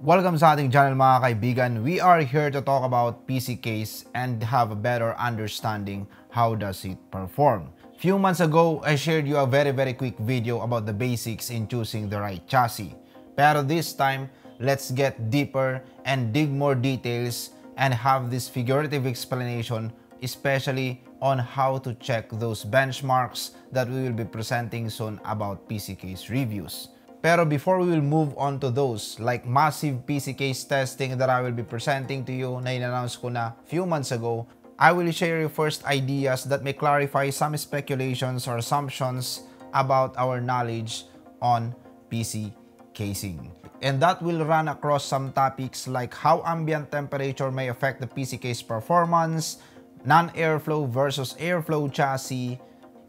Welcome sa ating channel mga kaibigan. We are here to talk about PC case and have a better understanding how does it perform. Few months ago, I shared you a very very quick video about the basics in choosing the right chassis. Pero this time, let's get deeper and dig more details and have this figurative explanation especially on how to check those benchmarks that we will be presenting soon about PC case reviews. Pero before we will move on to those, like massive PC case testing that I will be presenting to you na in-announce ko na few months ago, I will share you first ideas that may clarify some speculations or assumptions about our knowledge on PC casing. And that will run across some topics like how ambient temperature may affect the PC case performance, non-airflow versus airflow chassis,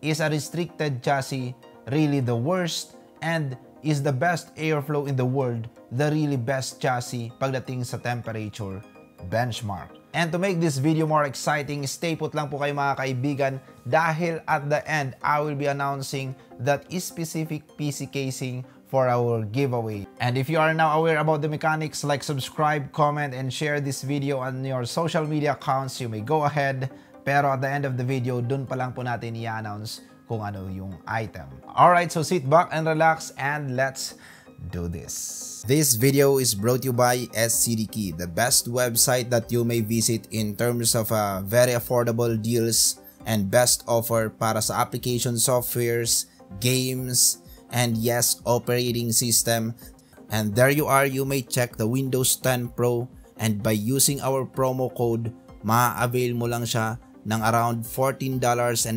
is a restricted chassis really the worst, and is the best airflow in the world, the really best chassis pagdating sa temperature benchmark. And to make this video more exciting, stay put lang po kayo mga kaibigan dahil at the end, I will be announcing that specific PC casing for our giveaway. And if you are now aware about the mechanics, like subscribe, comment, and share this video on your social media accounts, you may go ahead. Pero at the end of the video, dun pa lang po natin i-announce kung ano yung item. Alright, so sit back and relax and let's do this. This video is brought to you by SCDKey, the best website that you may visit in terms of uh, very affordable deals and best offer para sa application softwares, games, and yes, operating system. And there you are, you may check the Windows 10 Pro and by using our promo code, ma-avail mo lang siya ng around $14.95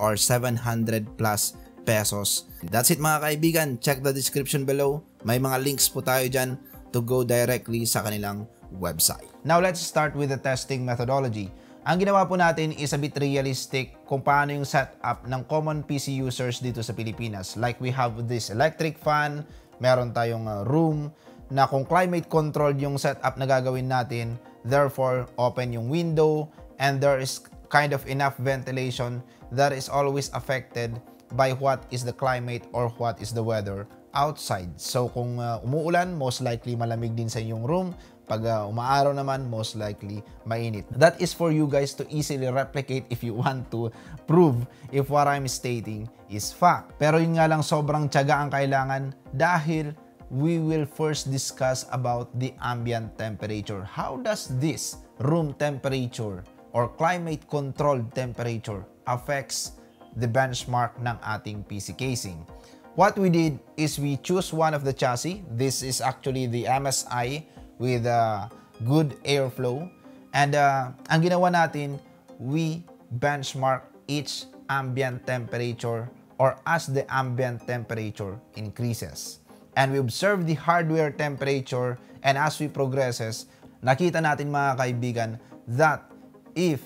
or 700 plus pesos. That's it mga kaibigan. Check the description below. May mga links po tayo dyan to go directly sa kanilang website. Now let's start with the testing methodology. Ang ginawa po natin is a bit realistic kung paano yung setup ng common PC users dito sa Pilipinas. Like we have this electric fan, meron tayong uh, room, na kung climate controlled yung setup na gagawin natin, therefore open yung window, and there is kind of enough ventilation that is always affected by what is the climate or what is the weather outside. So kung uh, umuulan, most likely malamig din sa inyong room. Pag uh, umaaraw naman, most likely mainit. That is for you guys to easily replicate if you want to prove if what I'm stating is fact. Pero yun nga lang sobrang tiyaga ang kailangan dahil we will first discuss about the ambient temperature. How does this room temperature or climate controlled temperature affects the benchmark ng ating PC casing. What we did is we choose one of the chassis. This is actually the MSI with uh, good airflow. And uh, ang ginawa natin, we benchmark each ambient temperature or as the ambient temperature increases. And we observe the hardware temperature and as we progresses, nakita natin mga kaibigan that if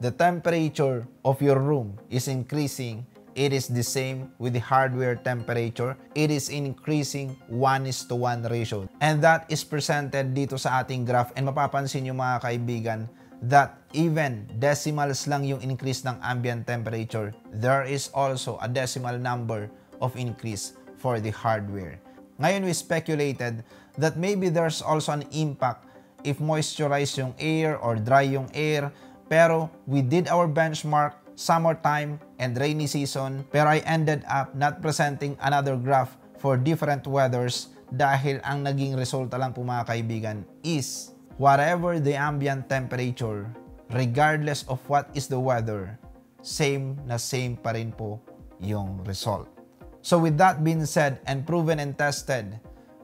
the temperature of your room is increasing, it is the same with the hardware temperature. It is increasing 1 is to 1 ratio. And that is presented dito sa ating graph. And mapapansin nyo mga kaibigan that even decimals lang yung increase ng ambient temperature, there is also a decimal number of increase for the hardware. Ngayon, we speculated that maybe there's also an impact if moisturize yung air or dry yung air pero we did our benchmark summertime and rainy season pero I ended up not presenting another graph for different weathers dahil ang naging resulta lang po mga kaibigan is whatever the ambient temperature regardless of what is the weather same na same pa rin po yung result. So with that being said and proven and tested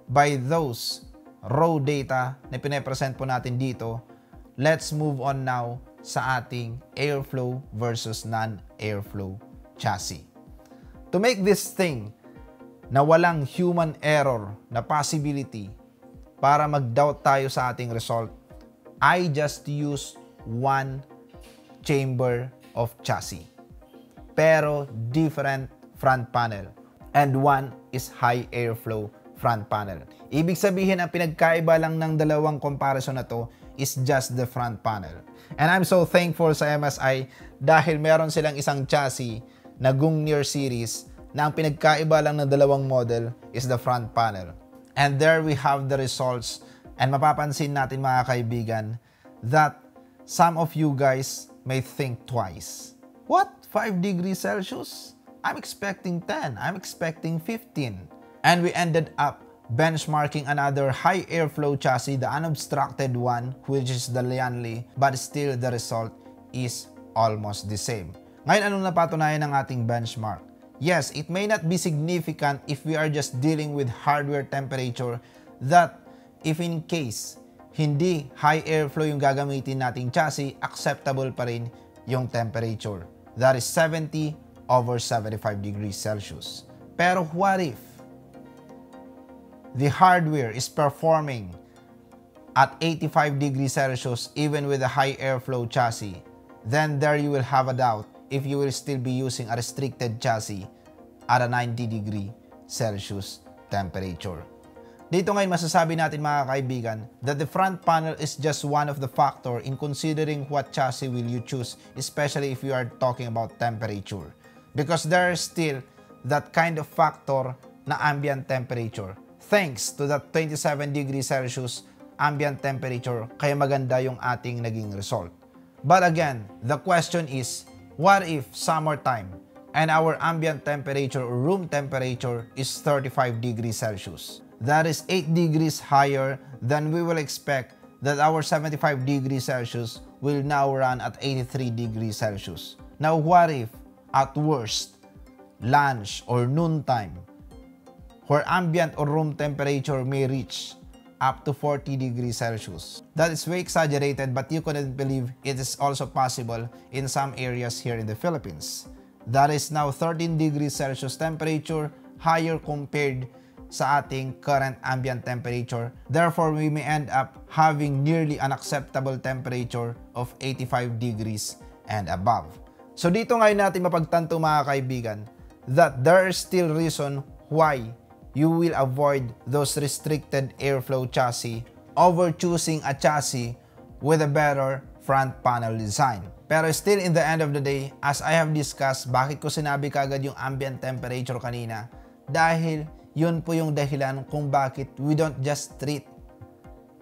by those raw data na pinapresent po natin dito, let's move on now sa ating airflow versus non-airflow chassis. To make this thing na walang human error na possibility para mag-doubt tayo sa ating result, I just use one chamber of chassis. Pero different front panel. And one is high airflow front panel. Ibig sabihin, ang pinagkaiba lang ng dalawang comparison na to is just the front panel. And I'm so thankful sa MSI dahil meron silang isang chassis na Gungnir series na ang pinagkaiba lang ng dalawang model is the front panel. And there we have the results. And mapapansin natin mga kaibigan that some of you guys may think twice. What? 5 degrees Celsius? I'm expecting 10. I'm expecting 15. And we ended up benchmarking another high airflow chassis, the unobstructed one, which is the Lianli, but still the result is almost the same. Ngayon, anong napatunayan ng ating benchmark? Yes, it may not be significant if we are just dealing with hardware temperature that if in case hindi high airflow yung gagamitin nating chassis, acceptable pa rin yung temperature. That is 70 over 75 degrees Celsius. Pero what if the hardware is performing at 85 degrees Celsius even with a high airflow chassis? Then there you will have a doubt if you will still be using a restricted chassis at a 90 degree Celsius temperature. Dito ngayon masasabi natin mga kaibigan that the front panel is just one of the factor in considering what chassis will you choose especially if you are talking about temperature. Because there is still that kind of factor na ambient temperature. Thanks to that 27 degrees Celsius ambient temperature kaya maganda yung ating naging result. But again, the question is, What if summertime and our ambient temperature or room temperature is 35 degrees Celsius? That is 8 degrees higher than we will expect that our 75 degrees Celsius will now run at 83 degrees Celsius. Now what if, at worst, lunch or noontime, where ambient or room temperature may reach up to 40 degrees Celsius. That is way exaggerated but you couldn't believe it is also possible in some areas here in the Philippines. That is now 13 degrees Celsius temperature higher compared sa ating current ambient temperature. Therefore, we may end up having nearly an acceptable temperature of 85 degrees and above. So dito ngayon natin mapagtanto mga kaibigan that there is still reason why you will avoid those restricted airflow chassis over choosing a chassis with a better front panel design. Pero still in the end of the day, as I have discussed, bakit ko sinabi kagad yung ambient temperature kanina? Dahil yun po yung dahilan kung bakit we don't just treat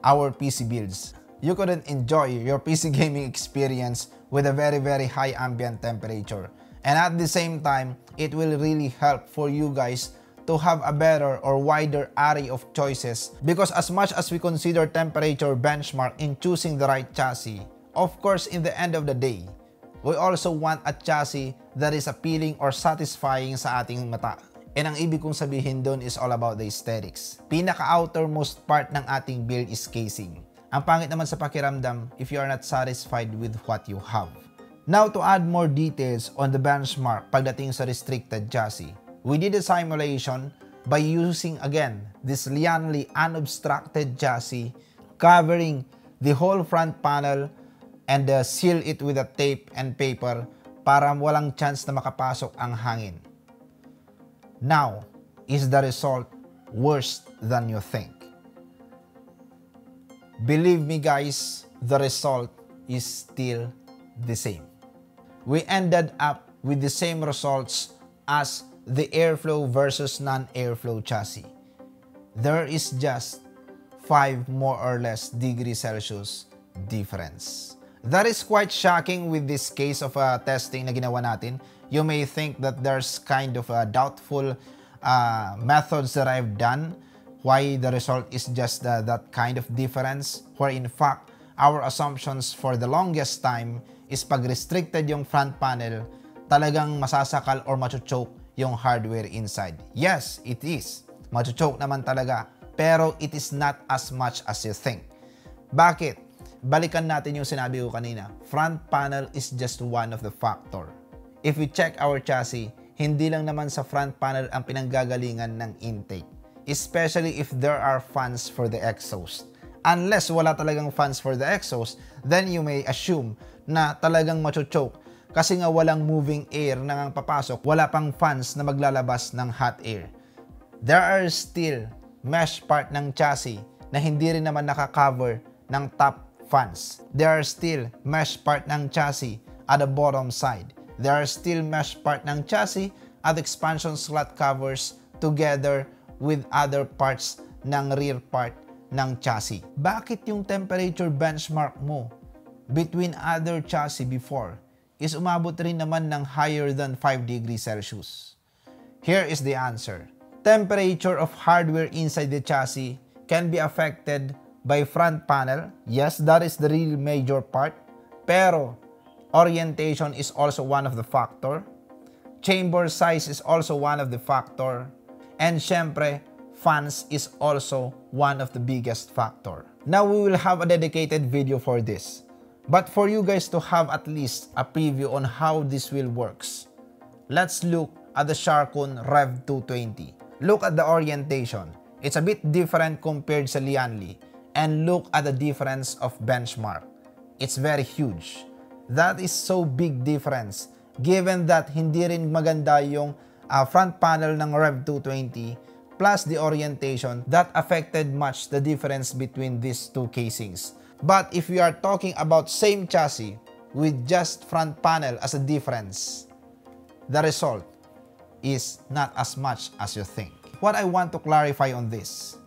our PC builds. You couldn't enjoy your PC gaming experience with a very very high ambient temperature. And at the same time, it will really help for you guys to have a better or wider array of choices because as much as we consider temperature benchmark in choosing the right chassis, of course in the end of the day, we also want a chassis that is appealing or satisfying sa ating mata. And ang ibig kong sabihin doon is all about the aesthetics. Pinaka-outermost part ng ating build is casing. Ang pangit naman sa pakiramdam if you are not satisfied with what you have. Now to add more details on the benchmark pagdating sa restricted chassis, we did a simulation by using again this Lianli unobstructed chassis covering the whole front panel and uh, seal it with a tape and paper para walang chance na makapasok ang hangin. Now, is the result worse than you think? Believe me guys, the result is still the same. We ended up with the same results as the airflow versus non-airflow chassis. There is just 5 more or less degrees Celsius difference. That is quite shocking with this case of uh, testing na ginawa natin. You may think that there's kind of a doubtful uh, methods that I've done why the result is just uh, that kind of difference where in fact our assumptions for the longest time is pag restricted yung front panel talagang masasakal or machuchoke yung hardware inside. Yes, it is. Machuchoke naman talaga. Pero it is not as much as you think. Bakit? Balikan natin yung sinabi ko kanina. Front panel is just one of the factor. If we check our chassis, hindi lang naman sa front panel ang pinanggagalingan ng intake. Especially if there are fans for the exhaust. Unless wala talagang fans for the exhaust, then you may assume na talagang machuchoke kasi nga walang moving air na nang papasok, wala pang fans na maglalabas ng hot air. There are still mesh part ng chassis na hindi rin naman nakakover ng top fans. There are still mesh part ng chassis at the bottom side. There are still mesh part ng chassis at expansion slot covers together with other parts ng rear part ng chassis. Bakit yung temperature benchmark mo between other chassis before is umabot rin naman ng higher than 5 degrees Celsius? Here is the answer. Temperature of hardware inside the chassis can be affected by front panel. Yes, that is the real major part. Pero orientation is also one of the factor. Chamber size is also one of the factor. And syempre, fans is also one of the biggest factor. Now we will have a dedicated video for this. But for you guys to have at least a preview on how this will works, let's look at the Sharkun Rev 220. Look at the orientation. It's a bit different compared sa Lianli. And look at the difference of benchmark. It's very huge. That is so big difference given that hindi rin maganda yung uh, front panel ng Rev 220 plus the orientation that affected much the difference between these two casings. But if we are talking about same chassis with just front panel as a difference, the result is not as much as you think. What I want to clarify on this,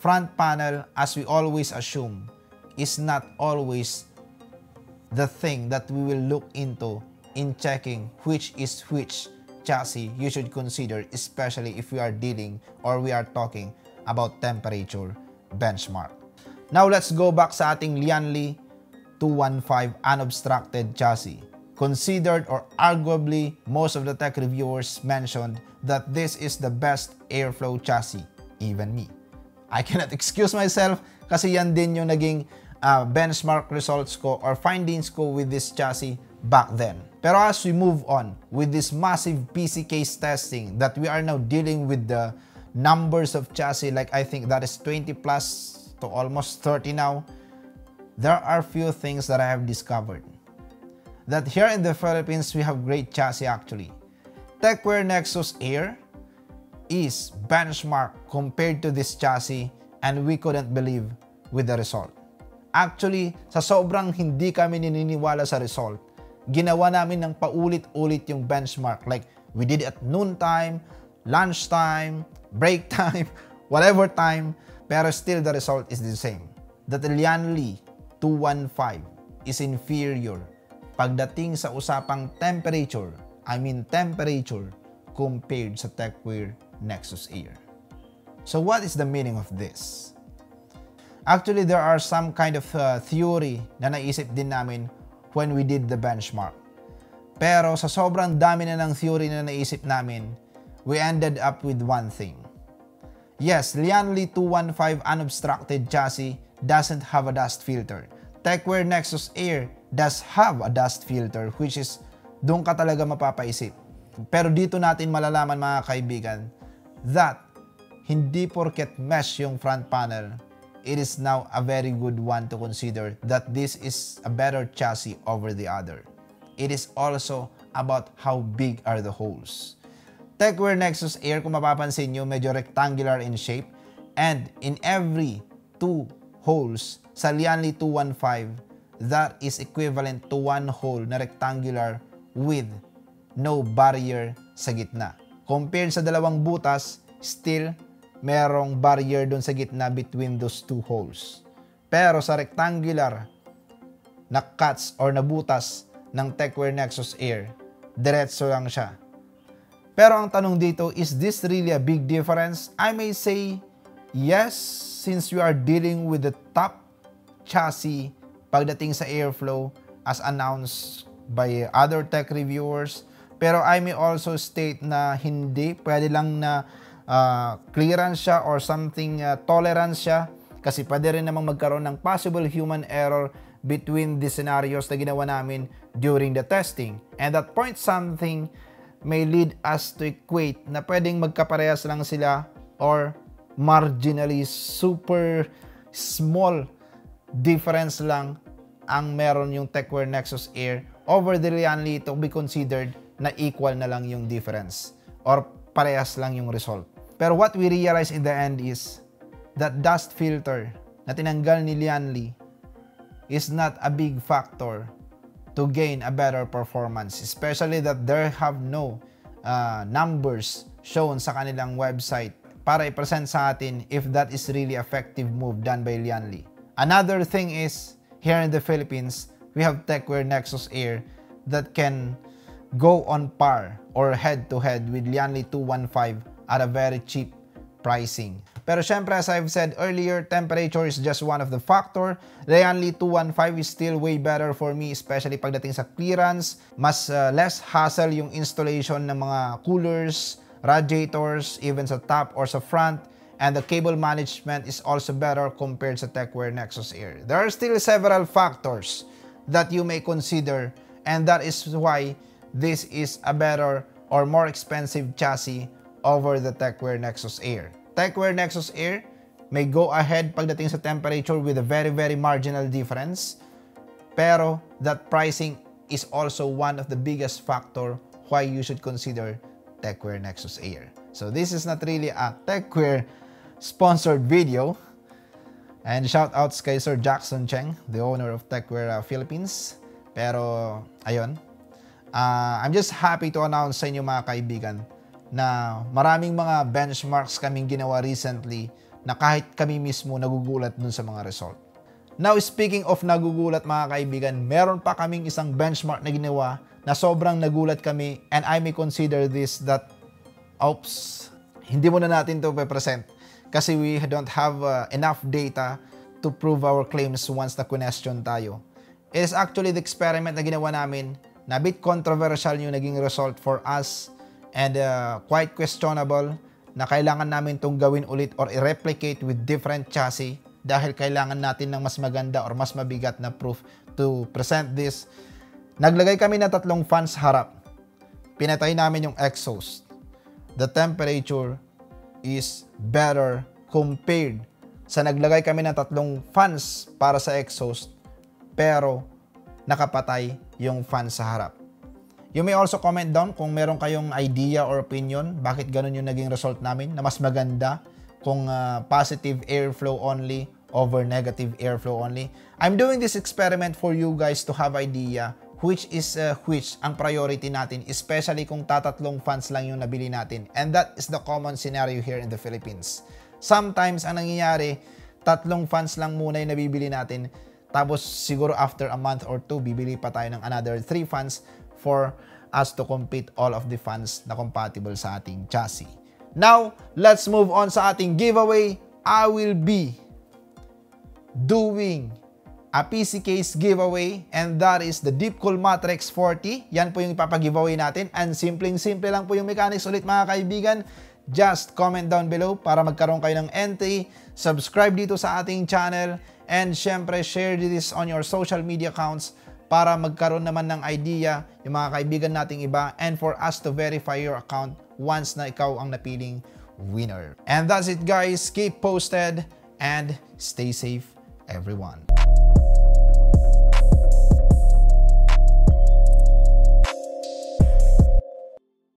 front panel as we always assume is not always the thing that we will look into in checking which is which chassis you should consider especially if we are dealing or we are talking about temperature benchmark. Now let's go back sa ating Lianli 215 unobstructed chassis. Considered or arguably most of the tech reviewers mentioned that this is the best airflow chassis, even me. I cannot excuse myself kasi yan din yung naging uh, benchmark results ko or findings ko with this chassis back then. Pero as we move on with this massive PC case testing that we are now dealing with the numbers of chassis like I think that is 20 plus to almost 30 now, there are few things that I have discovered. That here in the Philippines, we have great chassis actually. TechWare Nexus Air is benchmark compared to this chassis and we couldn't believe with the result. Actually, sa sobrang hindi kami nininiwala sa result, ginawa namin ng paulit-ulit yung benchmark. Like, we did at noon time, lunch time, break time, whatever time, pero still the result is the same. The Lianli 215 is inferior pagdating sa usapang temperature, I mean temperature, compared sa TechWear Nexus Air. So what is the meaning of this? Actually, there are some kind of uh, theory na naisip din namin when we did the benchmark. Pero sa sobrang dami na ng theory na naisip namin, we ended up with one thing. Yes, Lianli 215 unobstructed chassis doesn't have a dust filter. TechWear Nexus Air does have a dust filter which is doon ka talaga mapapaisip. Pero dito natin malalaman mga kaibigan that hindi porket mesh yung front panel it is now a very good one to consider that this is a better chassis over the other. It is also about how big are the holes. TechWear Nexus Air, kung mapapansin nyo, medyo rectangular in shape and in every two holes sa Lianli 215, that is equivalent to one hole na rectangular with no barrier sa gitna. Compared sa dalawang butas, still merong barrier doon sa gitna between those two holes. Pero sa rectangular na cuts or nabutas ng TechWear Nexus Air, diretso lang siya. Pero ang tanong dito, is this really a big difference? I may say, yes, since you are dealing with the top chassis pagdating sa airflow as announced by other tech reviewers. Pero I may also state na hindi, pwede lang na uh, clearance siya or something uh, tolerance siya kasi pwede rin namang magkaroon ng possible human error between the scenarios na ginawa namin during the testing. And that point something may lead us to equate na pwedeng magkaparehas lang sila or marginally super small difference lang ang meron yung TechWear Nexus Air over the Lianli to be considered na equal na lang yung difference or parehas lang yung result. Pero what we realize in the end is that dust filter na tinanggal ni Lianli is not a big factor to gain a better performance. Especially that there have no uh, numbers shown sa kanilang website para i-present sa atin if that is really effective move done by Lianli. Another thing is, here in the Philippines, we have TechWare Nexus Air that can go on par or head-to-head -head with Lianli 215 at a very cheap pricing. Pero syempre, as I've said earlier, temperature is just one of the factor. Lianli 215 is still way better for me, especially pagdating sa clearance. Mas uh, less hassle yung installation ng mga coolers, radiators, even sa top or sa front. And the cable management is also better compared sa TechWare Nexus Air. There are still several factors that you may consider and that is why this is a better or more expensive chassis over the TechWare Nexus Air. TechWare Nexus Air may go ahead pagdating sa temperature with a very very marginal difference pero that pricing is also one of the biggest factor why you should consider Techwear Nexus Air. So this is not really a Techwear sponsored video. And shout outs kay Sir Jackson Cheng, the owner of Techwear uh, Philippines. Pero ayun, uh, I'm just happy to announce sa inyo mga kaibigan na maraming mga benchmarks kaming ginawa recently na kahit kami mismo nagugulat dun sa mga result. Now, speaking of nagugulat mga kaibigan, meron pa kaming isang benchmark na ginawa na sobrang nagulat kami and I may consider this that, oops, hindi mo na natin to present kasi we don't have uh, enough data to prove our claims once na question tayo. It is actually the experiment na ginawa namin na bit controversial yung naging result for us and uh, quite questionable na kailangan namin itong gawin ulit or i-replicate with different chassis dahil kailangan natin ng mas maganda or mas mabigat na proof to present this Naglagay kami ng tatlong fans harap. Pinatay namin yung exhaust. The temperature is better compared sa naglagay kami ng tatlong fans para sa exhaust pero nakapatay yung fan sa harap. You may also comment down kung meron kayong idea or opinion bakit ganun yung naging result namin na mas maganda kung uh, positive airflow only over negative airflow only. I'm doing this experiment for you guys to have idea which is uh, which ang priority natin, especially kung tatatlong funds lang yung nabili natin. And that is the common scenario here in the Philippines. Sometimes, ang nangyayari, tatlong funds lang muna yung nabibili natin. Tapos, siguro after a month or two, bibili pa tayo ng another three funds for us to compete all of the funds na compatible sa ating chassis. Now, let's move on sa ating giveaway. I will be doing a PC case giveaway and that is the Deepcool Matrix 40. Yan po yung ipapag-giveaway natin and simpleng-simple lang po yung mechanics ulit mga kaibigan. Just comment down below para magkaroon kayo ng entry, subscribe dito sa ating channel, and syempre share this on your social media accounts para magkaroon naman ng idea yung mga kaibigan nating iba and for us to verify your account once na ikaw ang napiling winner. And that's it guys. Keep posted and stay safe everyone.